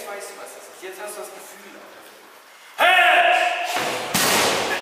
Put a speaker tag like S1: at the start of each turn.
S1: jetzt weißt du, was das ist. Jetzt hast du das Gefühl.